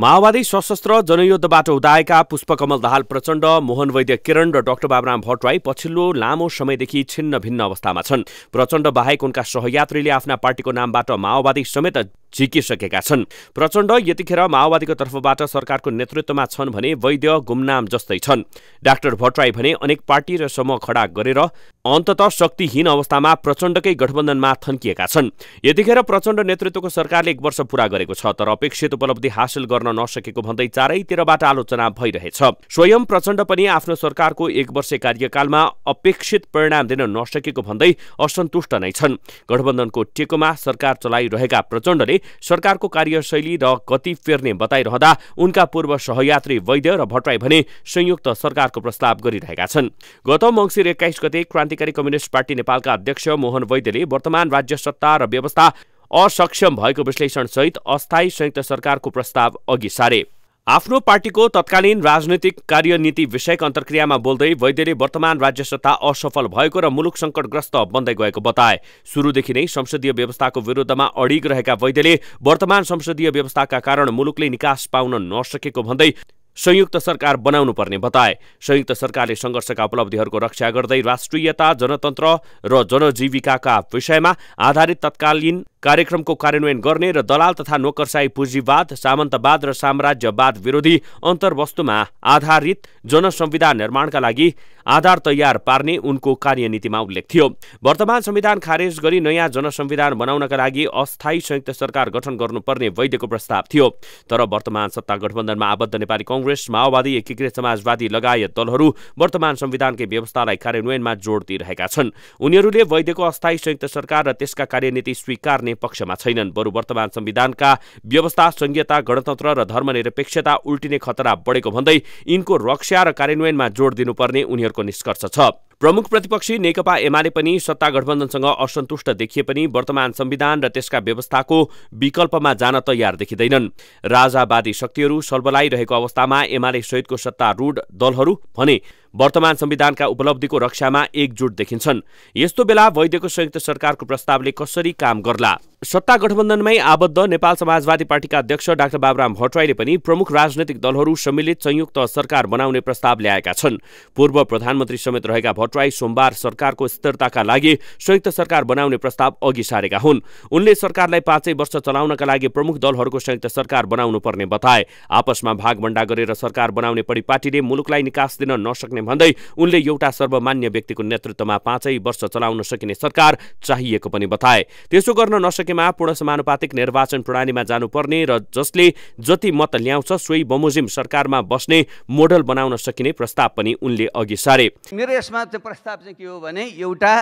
माओवादी सशस्त्र जनयुद्धबाट उदाएका पुष्पकमल दाहाल प्रचण्ड मोहन वैद्य किरण र डाक्टर बाबुराम भट्टराई पछिल्लो लामो समयदेखि छिन्न भिन्न अवस्थामा छन्। प्रचण्ड बाहेक उनका सहयात्रीले आफ्ना पार्टीको नामबाट माओवादी समेत झिकिसकेका छन्। प्रचण्ड यतिखेर माओवादीको तर्फबाट सरकारको नेतृत्वमा छन् भने वैद्य गुमनाम जस्तै छन्। डाक्टर भट्टराई भने अनेक पार्टी र समूह खडा गरेर अन्तत शक्तिहीन अवस्थामा प्रचण्डकै गठबन्धनमा थन्किएका छन्। यतिखेर प्रचण्ड नेतृत्वको सरकारले एक वर्ष पूरा गरेको छ तर अपेक्षित उपलब्धि हासिल गर्न नसकेको भन्दै चारैतिरबाट आलोचना भइरहेछ। स्वयं प्रचण्ड पनि आफ्नो सरकारको एक वर्ष कार्यकालमा अपेक्षित परिणाम दिन नसकेको भन्दै असन्तुष्ट नै छन्। गठबन्धनको टेकोमा सरकार चलाइरहेका प्रचण्डले सरकारको कार्यशैली र गति फेर्ने बताइरहँदा उनका पूर्व सहयात्री वैद्य र भट्टराई भने संयुक्त सरकारको प्रस्ताव गरिरहेका छन्। गत मङ्सिर एक्काइस गते क्रान्तिकारी कम्युनिस्ट पार्टी नेपालका अध्यक्ष मोहन वैद्यले वर्तमान राज्य सत्ता र व्यवस्था असक्षम भएको विश्लेषणसहित अस्थायी संयुक्त सरकारको प्रस्ताव अघि सारे। आफ्नो पार्टीको तत्कालीन राजनैतिक कार्यनीति विषयक अन्तर्क्रियामा बोल्दै वैद्यले वर्तमान राज्य सत्ता असफल भएको र मुलुक सङ्कटग्रस्त बन्दै गएको बताए। सुरुदेखि नै संसदीय व्यवस्थाको विरुद्धमा अडिग रहेका वैद्यले वर्तमान संसदीय व्यवस्थाका कारण मुलुकले निकास पाउन नसकेको भन्दै संयुक्त सरकार बनाउनु पर्ने बताए। संयुक्त सरकारले सङ्घर्षका उपलब्धिहरूको रक्षा गर्दै राष्ट्रियता जनतन्त्र र जनजीविकाका विषयमा आधारित तत्कालीन कार्यक्रमको कार्यान्वयन गर्ने र दलाल तथा नोकरसाई पुँजीवाद सामन्तवाद र साम्राज्यवाद विरोधी अन्तर्वस्तुमा आधारित जनसंविधान निर्माणका लागि आधार तयार पार्ने उनको कार्यनीतिमा उल्लेख थियो। वर्तमान संविधान खारेज गरी नयाँ जनसंविधान बनाउनका लागि अस्थायी संयुक्त सरकार गठन गर्नुपर्ने वैद्यको प्रस्ताव थियो। तर वर्तमान सत्ता गठबन्धनमा आबद्ध नेपाली कङ्ग्रेस माओवादी एकीकृत समाजवादी लगायत दलहरू वर्तमान संविधानकै व्यवस्थालाई कार्यान्वयनमा जोड दिइरहेका छन्। उनीहरूले वैद्यको अस्थायी संयुक्त सरकार र त्यसका कार्यनीति स्वीकार्ने गर्ने पक्षमा छैनन्। बरु वर्तमान संविधानका व्यवस्था संघीयता गणतन्त्र र धर्मनिरपेक्षता उल्टिने खतरा बढेको भन्दै यिनको रक्षा र कार्यान्वयनमा जोड दिनुपर्ने उनीहरूको निष्कर्ष छ। प्रमुख प्रतिपक्षी नेकपा एमाले पनि सत्ता गठबन्धनसँग असन्तुष्ट देखिए पनि वर्तमान संविधान र त्यसका व्यवस्थाको विकल्पमा जान तयार देखिँदैनन्। राजावादी शक्तिहरू सल्बलाइरहेको अवस्थामा एमाले सहितको सत्तारूढ दलहरू भने वर्तमान संविधानका उपलब्धिको रक्षामा एकजुट देखिन्छन्। यस्तो बेला वैद्यको संयुक्त सरकारको प्रस्तावले कसरी काम गर्ला? सत्ता गठबन्धनमै आबद्ध नेपाल समाजवादी पार्टीका अध्यक्ष डाक्टर बाबुराम भट्टराईले पनि प्रमुख राजनैतिक दलहरू सम्मिलित संयुक्त सरकार बनाउने प्रस्ताव ल्याएका छन्। पूर्व प्रधानमन्त्री समेत रहेका भट्टराई सोमबार सरकारको स्थिरताका लागि संयुक्त सरकार बनाउने प्रस्ताव अघि सारेका हुन्। उनले सरकारलाई पाँचै वर्ष चलाउनका लागि प्रमुख दलहरूको संयुक्त सरकार बनाउनु पर्ने बताए। आपसमा भागभण्डा गरेर सरकार बनाउने परिपाटीले मुलुकलाई निकास दिन नसक्ने सक्ने भन्दै उनले एउटा सर्वमान्य व्यक्तिको नेतृत्वमा पाँचै वर्ष चलाउन सकिने सरकार चाहिएको पनि बताए। त्यसो गर्न नसकेमा पूर्ण समानुपातिक निर्वाचन प्रणालीमा जानुपर्ने र जसले जति मत ल्याउँछ सोही बमोजिम सरकारमा बस्ने मोडल बनाउन सकिने प्रस्ताव पनि उनले अघि सारे। मेरो यसमा चाहिँ प्रस्ताव चाहिँ के हो भने एउटा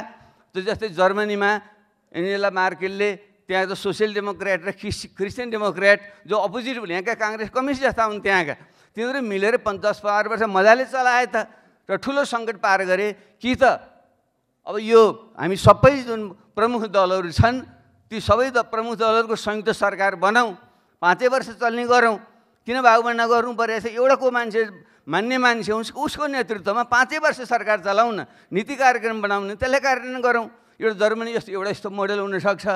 त्यो जस्तै जर्मनीमा एनिला मार्केलले त्यहाँ त सोसियल डेमोक्रेट र क्रिस्चियन डेमोक्रेट जो अपोजिट यहाँका काङ्ग्रेस कम्युनिस्ट जस्ता हुन् त्यहाँका तिनीहरू मिलेर दस पन्ध्र वर्ष मजाले चलाए त र ठुलो सङ्कट पार गरे कि त अब यो हामी सबै जुन प्रमुख दलहरू छन् ती सबै द प्रमुख दलहरूको संयुक्त सरकार बनाऊ पाँचै वर्ष चल्ने गरौँ किन भागभन्डा गर्नु परेछ एउटा को मान्छे मान्ने मान्छे हुन्छ उसको नेतृत्वमा पाँचै वर्ष सरकार चलाउँ न नीति कार्यक्रम बनाउने त्यसलाई कार्यान्वयन गरौँ। एउटा जर्मनी जस्तो एउटा यस्तो मोडल हुनसक्छ।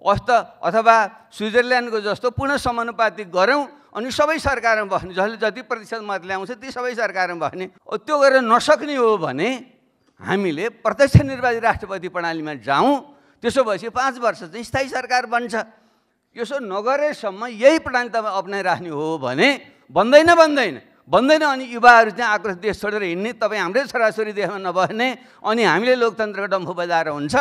अस्त अथवा स्विजरल्यान्डको जस्तो पुनः समानुपातिक गरौँ अनि सबै सरकारमा बस्ने जसले जति प्रतिशत मत ल्याउँछ ती सबै सरकारमा बस्ने। त्यो गरेर नसक्ने हो भने हामीले प्रत्यक्ष निर्वाचित राष्ट्रपति प्रणालीमा जाउँ त्यसो भएपछि पाँच वर्ष चाहिँ स्थायी सरकार बन्छ। यसो नगरेसम्म यही प्रणाली तपाईँ अप्नाइराख्ने हो भने बन्दैन बन्दैन। बन्दैन अनि युवाहरू चाहिँ आक्रोश देश छोडेर हिँड्ने तपाईँ हाम्रै छोराछोरी देशमा नबस्ने अनि हामीले लोकतन्त्रको डम्फु बजाएर हुन्छ।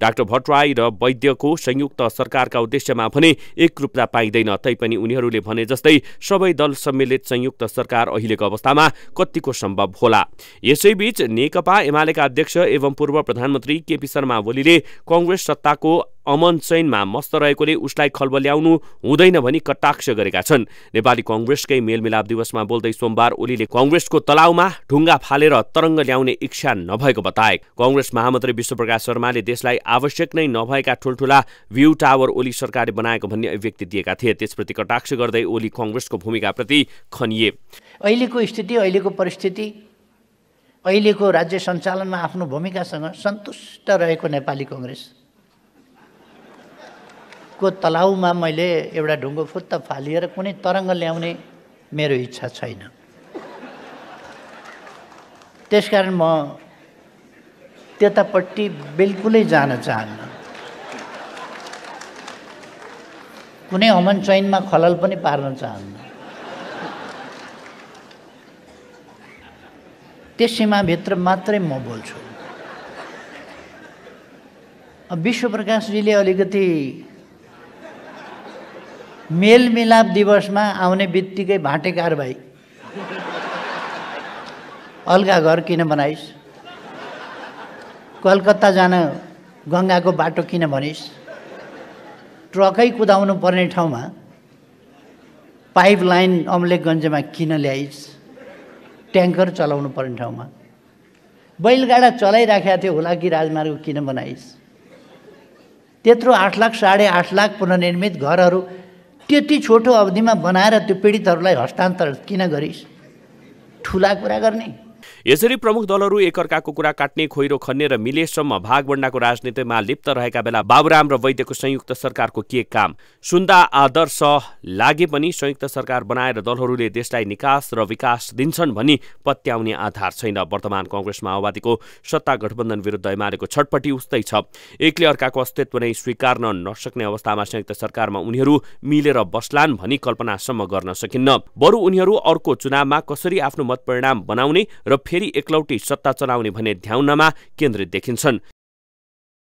डाक्टर भट्टराई र वैद्यको संयुक्त सरकारका उद्देश्यमा भने एकरूपता पाइँदैन। तैपनि उनीहरूले भने जस्तै सबै दल सम्मिलित संयुक्त सरकार अहिलेको अवस्थामा कतिको सम्भव होला? यसैबीच नेकपा एमालेका अध्यक्ष एवं पूर्व प्रधानमन्त्री केपी शर्मा ओलीले कङ्ग्रेस सत्ताको अमन चैनमा मस्त रहेकोले उसलाई खलबल्याउनु हुँदैन भनी कटाक्ष गरेका छन्। नेपाली कङ्ग्रेसकै मेलमिलाप दिवसमा बोल्दै सोमबार ओलीले कङ्ग्रेसको तलाउमा ढुङ्गा फालेर तरङ्ग ल्याउने इच्छा नभएको बताए। कङ्ग्रेस महामन्त्री विश्वप्रकाश शर्माले देशलाई आवश्यक नै नभएका ठुल्ठुला भ्यू टावर ओली सरकारले बनाएको भन्ने अभिव्यक्ति दिएका थिए। त्यसप्रति कटाक्ष गर्दै ओली कङ्ग्रेसको भूमिकाप्रति खनिए। अहिलेको स्थिति अहिलेको परिस्थिति अहिलेको राज्य सञ्चालनमा आफ्नो भूमिकासँग सन्तुष्ट रहेको नेपाली कङ्ग्रेस। को तलाउमा मैले एउटा ढुङ्गो फुत्त फालिएर कुनै तरङ्ग ल्याउने मेरो इच्छा छैन। त्यसकारण म त्यतापट्टि बिल्कुलै जान चाहन्न। कुनै अमन चैनमा खलल पनि पार्न चाहन्न। त्यस सीमाभित्र मात्रै म बोल्छु। विश्वप्रकाशजीले अलिकति मेलमिलाप दिवसमा आउने बित्तिकै भाटे कारबाही अल्गा घर किन बनाइस्? कलकत्ता जान गङ्गाको बाटो किन भनिस्? ट्रकै कुदाउनु पर्ने ठाउँमा पाइप लाइन अम्लेखगञ्जमा किन ल्याइस्? ट्याङ्कर चलाउनु पर्ने ठाउँमा। बैलगाडा चलाइराखेका थियो होला कि राजमार्ग किन बनाइस्? त्यत्रो आठ लाख साढे आठ लाख पुनर्निर्मित घरहरू त्यति छोटो अवधिमा बनाएर त्यो पीडितहरूलाई हस्तान्तरण किन गरिस्? ठुला कुरा गर्ने। यसरी प्रमुख दलहरू एकअर्काको कुरा काट्ने खोइरो खन्ने र मिलेसम्म भागबण्डाको राजनीतिमा लिप्त रहेका बेला बाबुराम र वैद्यको संयुक्त सरकारको के काम? सुन्दा आदर्श लागे पनि संयुक्त सरकार बनाएर दलहरूले देशलाई निकास र विकास दिन्छन् भनी पत्याउने आधार छैन। वर्तमान कङ्ग्रेस माओवादीको सत्ता गठबन्धन विरुद्ध एमालेको छटपटी उस्तै छ। एकले अर्काको अस्तित्व नै स्वीकार्न नसक्ने अवस्थामा संयुक्त सरकारमा उनीहरू मिलेर बस्लान् भनी कल्पनासम्म गर्न सकिन्न। बरु उनीहरू अर्को चुनावमा कसरी आफ्नो मतपरिणाम बनाउने र फेरि एकलौटी सत्ता चलाउने भन्ने ध्याउनमा केन्द्रित देखिन्छन्।